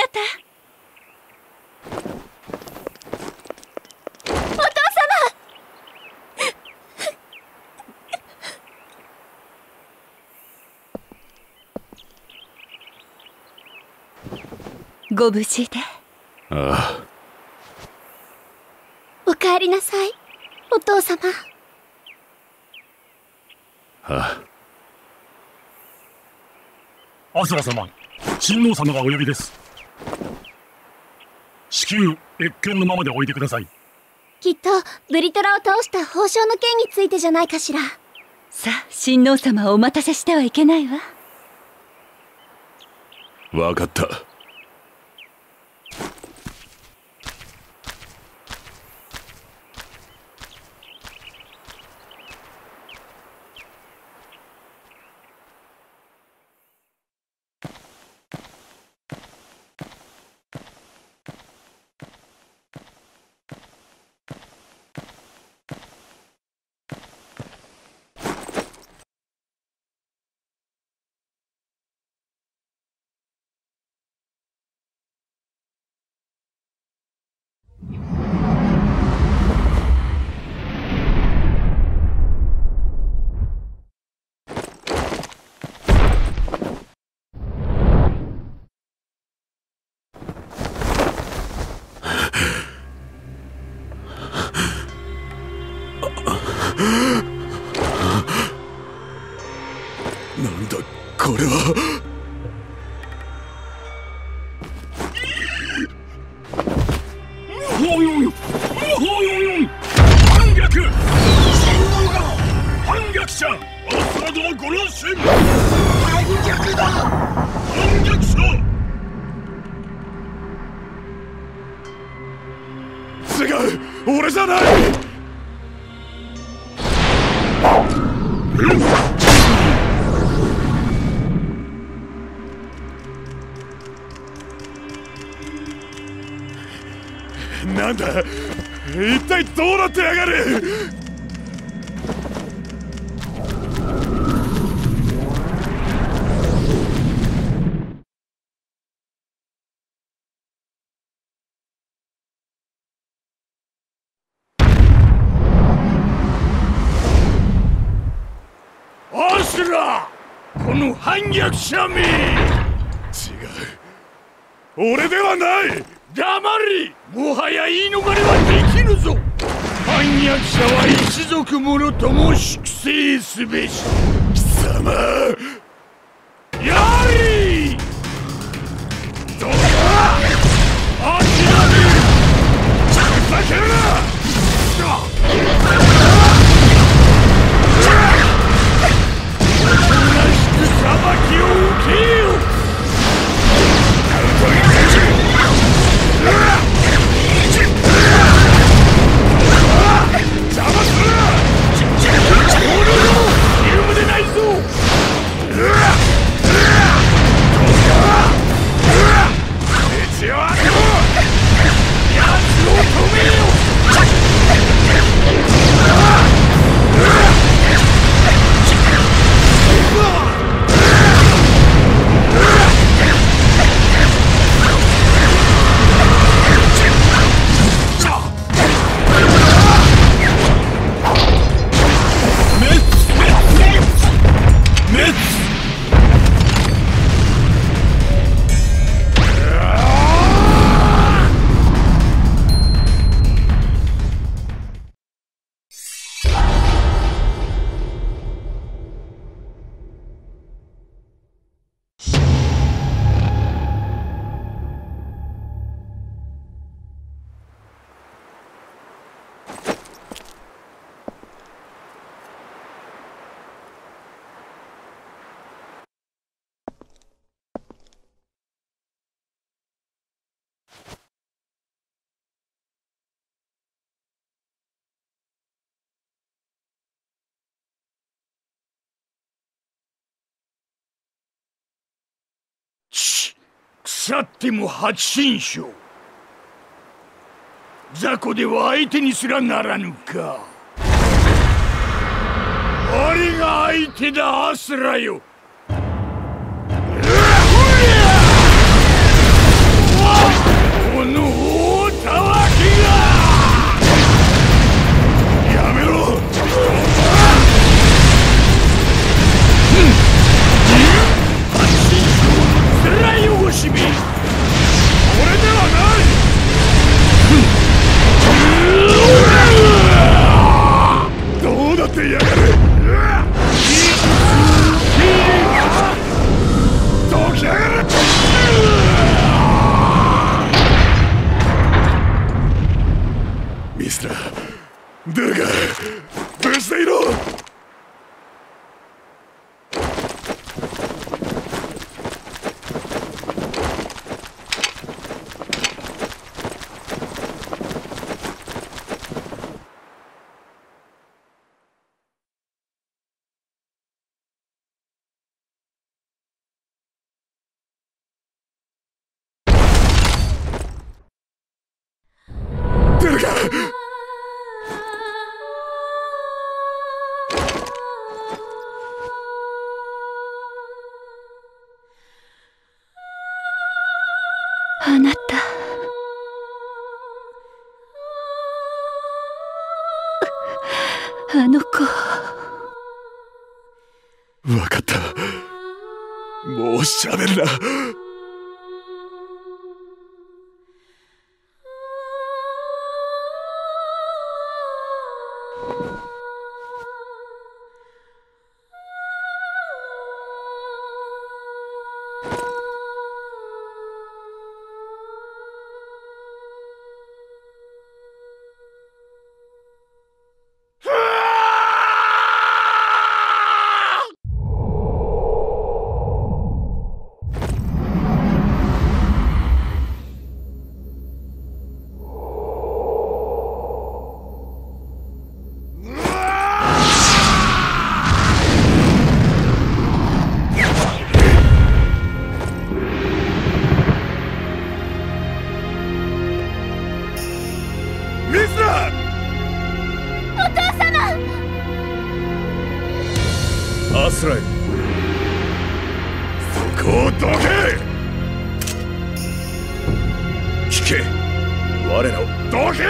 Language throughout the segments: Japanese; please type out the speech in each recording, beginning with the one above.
なた。お父様。ご無事で。あお帰りなさいお父様。あアスラ様親王様がお呼びです至急越境のままでおいてください。きっとブリトラを倒した宝章の件についてじゃないかしら。さあ親王様をお待たせしてはいけないわ。わかった違う俺じゃないなんだ？一体どうなってやがる？反逆者め。違う。俺ではない。黙りもはや言い逃れはできぬぞ。反逆者は一族ものとも粛清すべし。貴様。やりどうか諦めふざけるな。裁きを受けよ腐っても八神将雑魚では相手にすらならぬか。俺が相手だアスラよ。喋るな。我らをどけ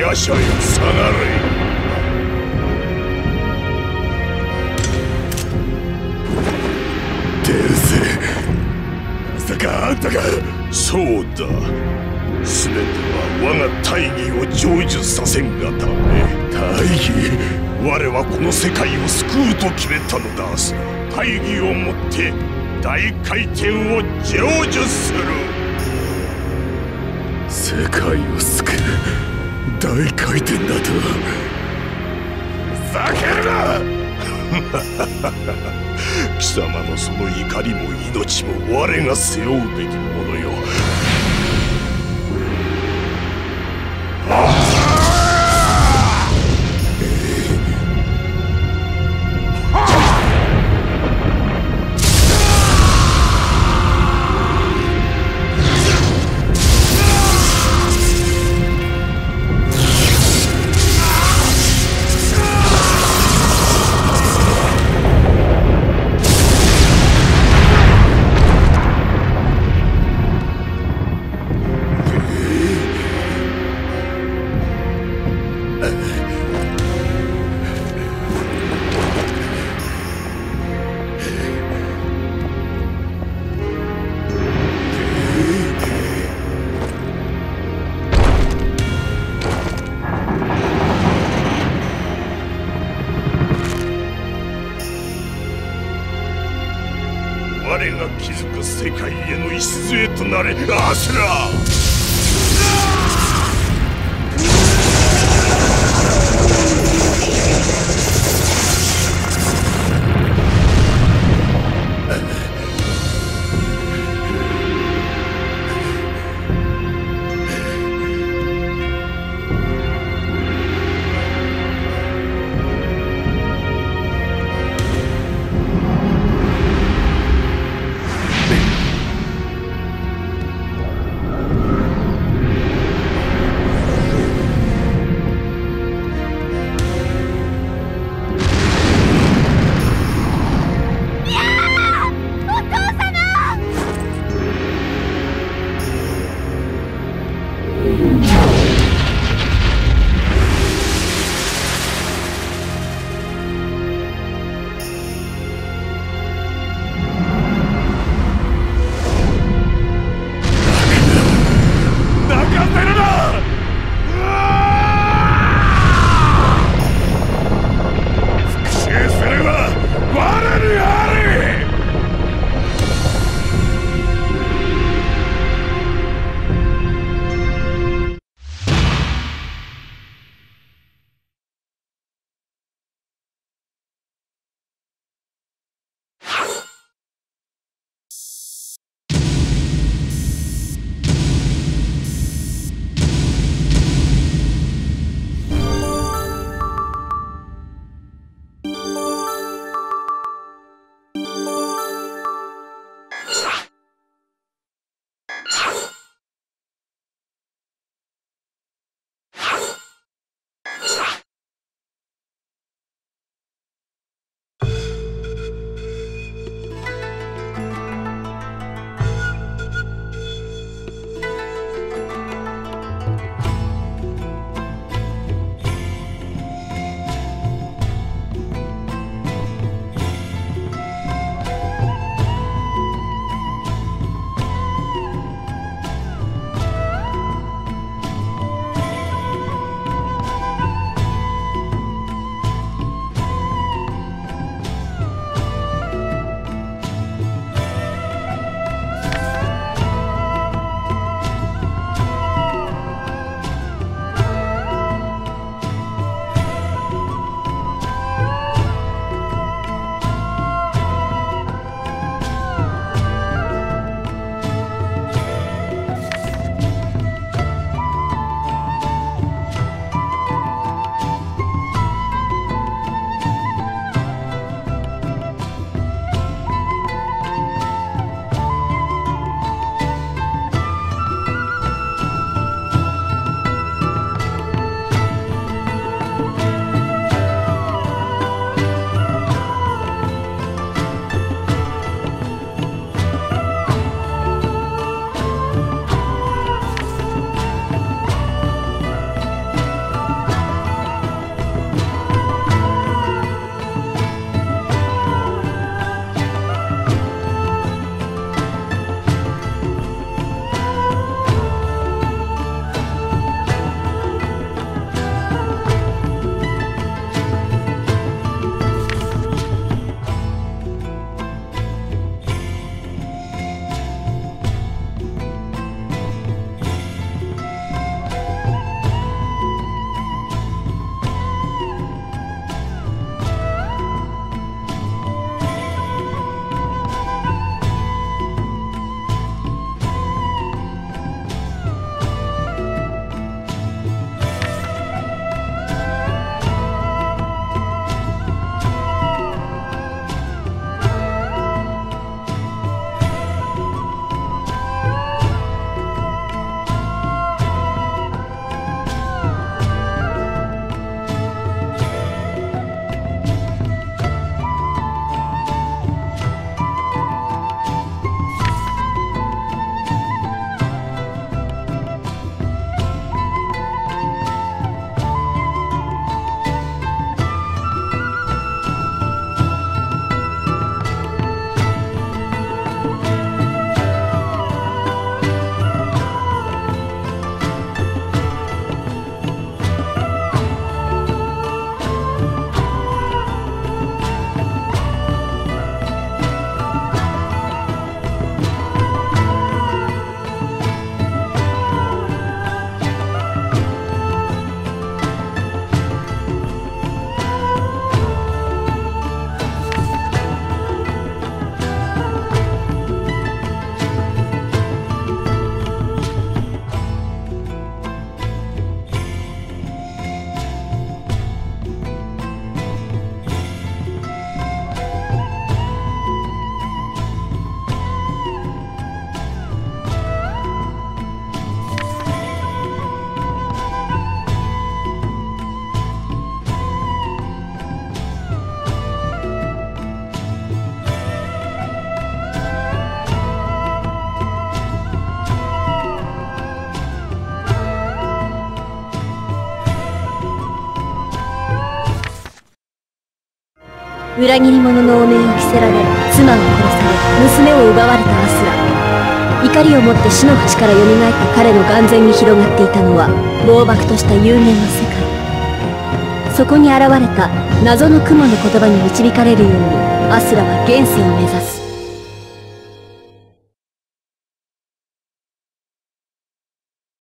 やしゃい下がれ天性まさかあんたがそうだ全ては我が大義を成就させんがため大義。我はこの世界を救うと決めたのだ大義をもって大回転を成就する。世界を救う大回転だとふざけるな！貴様のその怒りも命も我が背負うべきものよ。我な裏切り者の汚名を着せられ妻を殺され娘を奪われたアスラ。怒りを持って死の淵から蘇った彼の眼前に広がっていたのは暴漠とした有限の世界。そこに現れた謎の雲の言葉に導かれるようにアスラは現世を目指す。